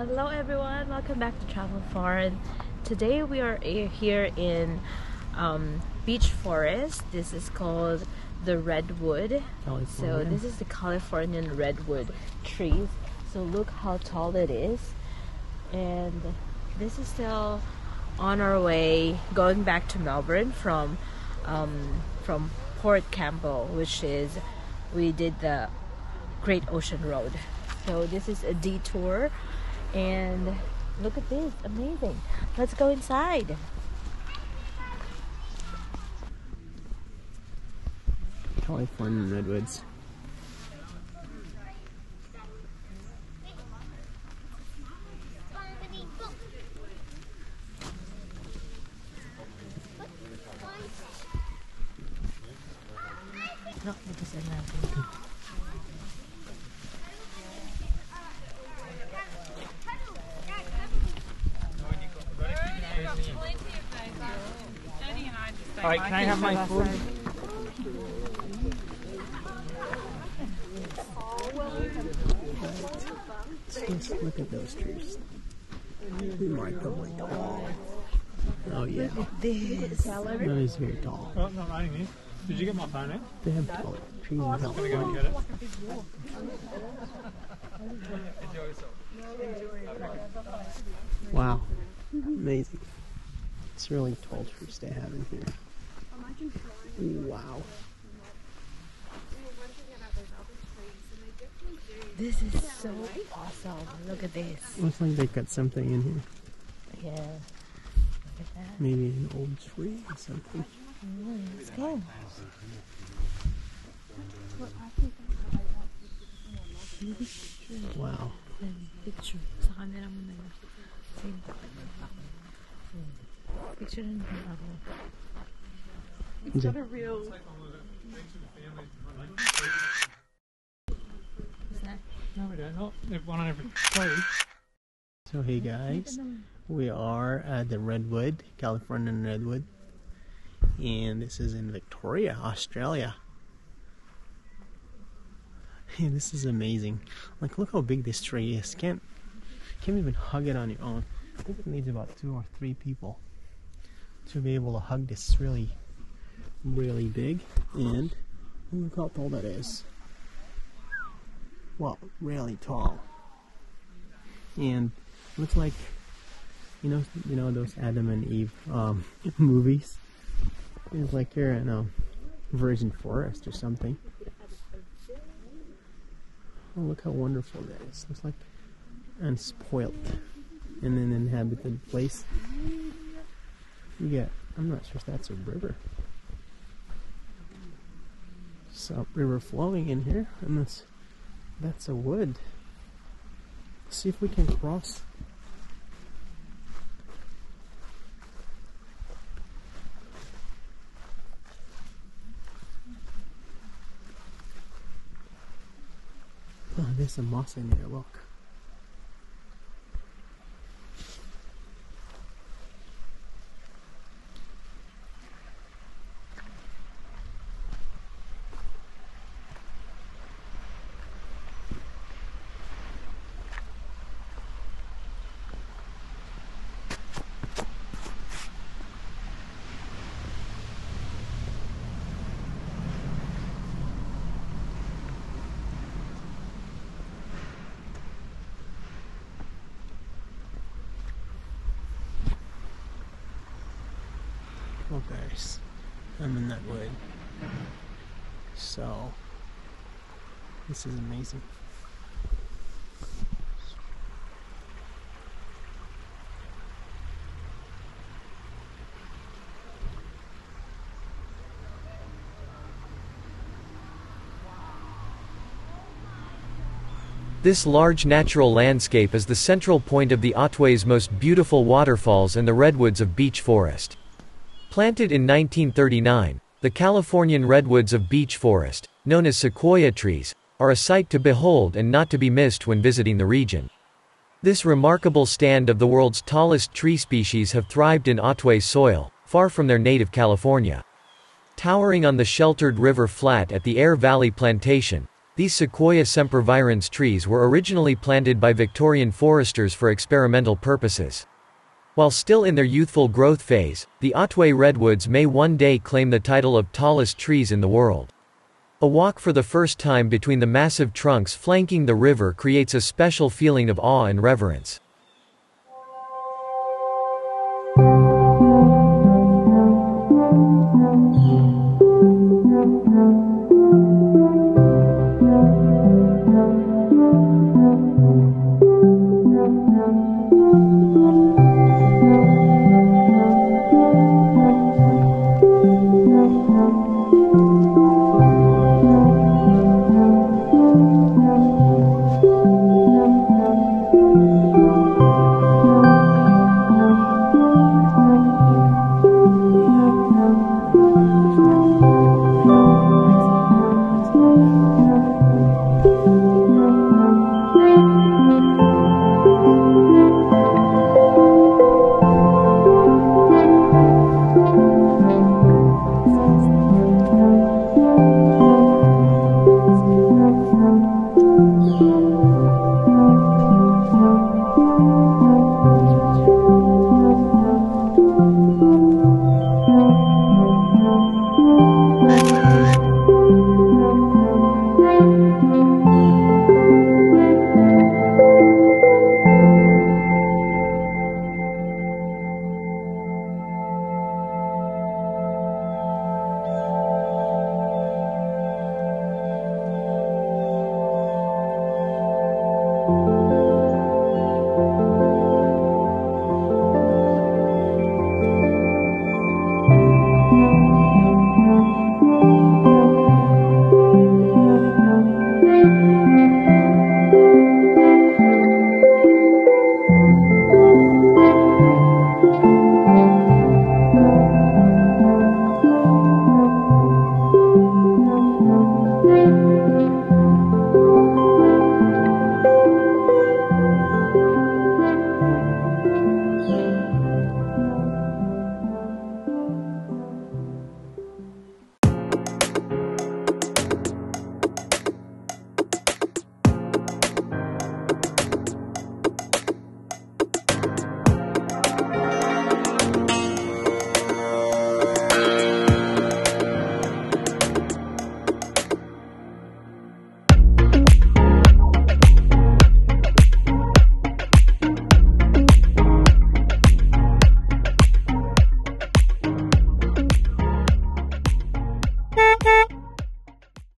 Hello everyone, welcome back to Travel Farne. Today we are here in um, Beech Forest. This is called the Redwood. So this is the Californian redwood trees. So look how tall it is. And this is still on our way going back to Melbourne from um, from Port Campbell, which is we did the Great Ocean Road. So this is a detour and look at this, amazing. Let's go inside. California redwoods. No, because I'm not. All right, can I have my food? Just look at those trees. Remarkably tall. Oh yeah, This. that is very tall. Oh, not me. Did you get my phone in? They have tall trees in Gonna go and get it. Wow, amazing. It's really tall trees they have in here. Wow. This is so awesome. Look at this. Looks like they've got something in here. Yeah. Look at that. Maybe an old tree or something. Mm, Let's go. Wow. Picture. Sa camera mo na lang. Same. Picture na lang ako. Is it- Is? No, we don't. Not if one on every. So hey guys, we are at the Redwood, California Redwood, and this is in Victoria, Australia. Hey, this is amazing. Like, look how big this tree is. Can't can't even hug it on your own. I think it needs about two or three people to be able to hug this. Really, really big, and look how tall that is. Well, really tall and looks like you know you know those Adam and Eve um, movies. It's like you're in a virgin forest or something. Oh, look how wonderful that is! Looks like unspoilt and an inhabited place. You I'm not sure if that's a river. So river flowing in here, and that's that's a wood. See if we can cross. Oh, there's some moss in there, look. Guys, I'm in that wood. So, this is amazing. This large natural landscape is the central point of the Otway's most beautiful waterfalls and the redwoods of beech forest. Planted in 1939, the Californian redwoods of beech forest, known as sequoia trees, are a sight to behold and not to be missed when visiting the region. This remarkable stand of the world's tallest tree species have thrived in Otway soil, far from their native California. Towering on the sheltered river flat at the Aire Valley Plantation, These Sequoia sempervirens trees were originally planted by Victorian foresters for experimental purposes. While still in their youthful growth phase, the Otway redwoods may one day claim the title of tallest trees in the world. A walk for the first time between the massive trunks flanking the river creates a special feeling of awe and reverence.